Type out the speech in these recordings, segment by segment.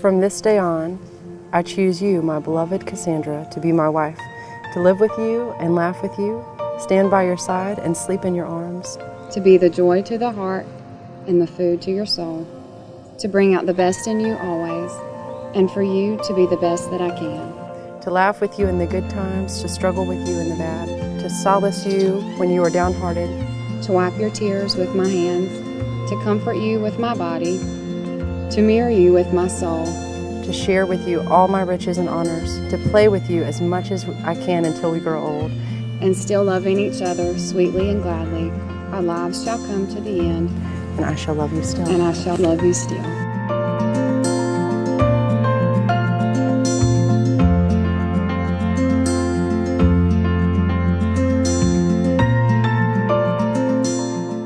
From this day on, I choose you, my beloved Cassandra, to be my wife, to live with you and laugh with you, stand by your side and sleep in your arms, to be the joy to the heart and the food to your soul, to bring out the best in you always, and for you to be the best that I can. to laugh with you in the good times, to struggle with you in the bad, to solace you when you are downhearted, to wipe your tears with my hands, to comfort you with my body, to mirror you with my soul, to share with you all my riches and honors, to play with you as much as I can until we grow old, and still loving each other sweetly and gladly, our lives shall come to the end, and I shall love you still. and I shall love you still.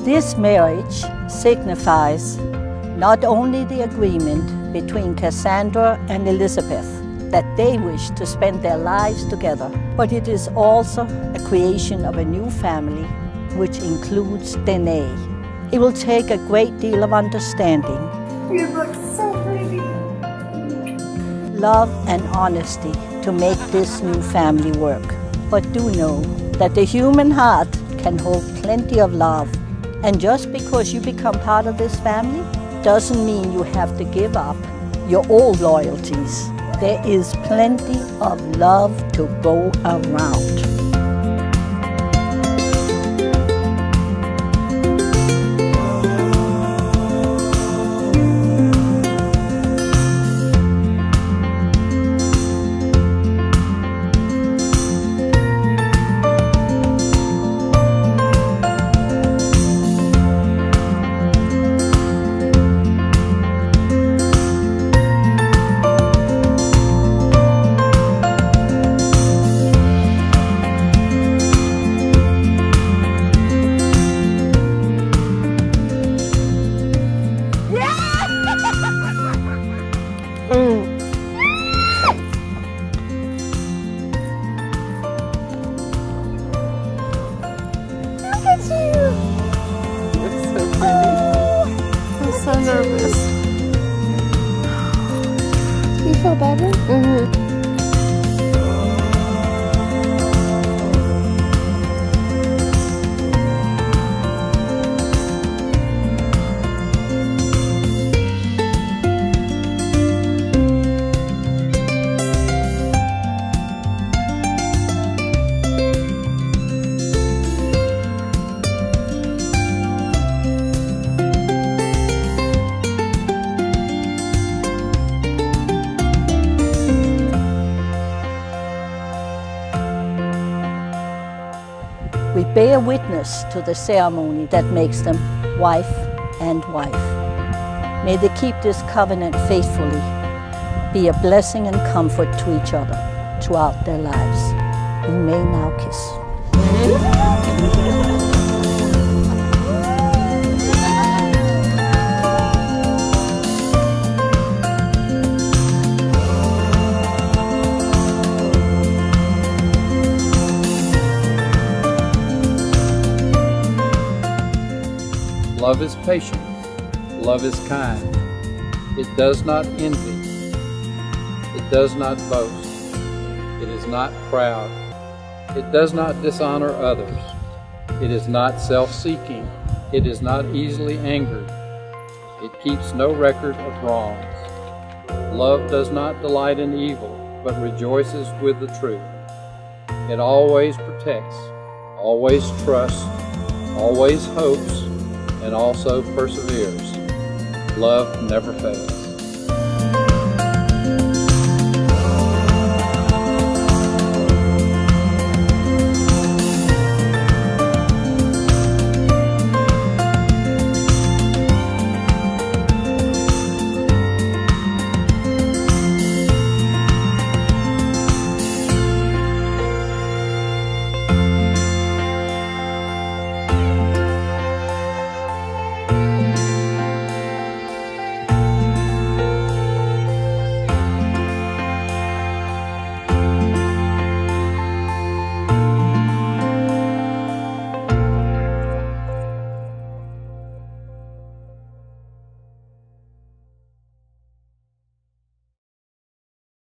This marriage signifies not only the agreement between Cassandra and Elizabeth that they wish to spend their lives together, but it is also a creation of a new family which includes Danae. It will take a great deal of understanding, You look so pretty. love, and honesty to make this new family work. But do know that the human heart can hold plenty of love. And just because you become part of this family doesn't mean you have to give up your old loyalties. There is plenty of love to go around. Feel better? Mm-hmm. Bear witness to the ceremony that makes them wife and wife. May they keep this covenant faithfully, be a blessing and comfort to each other throughout their lives. You may now kiss. Love is patient. Love is kind. It does not envy. It does not boast. It is not proud. It does not dishonor others. It is not self seeking. It is not easily angered. It keeps no record of wrongs. Love does not delight in evil, but rejoices with the truth. It always protects, always trusts, always hopes, and also perseveres. Love never fails.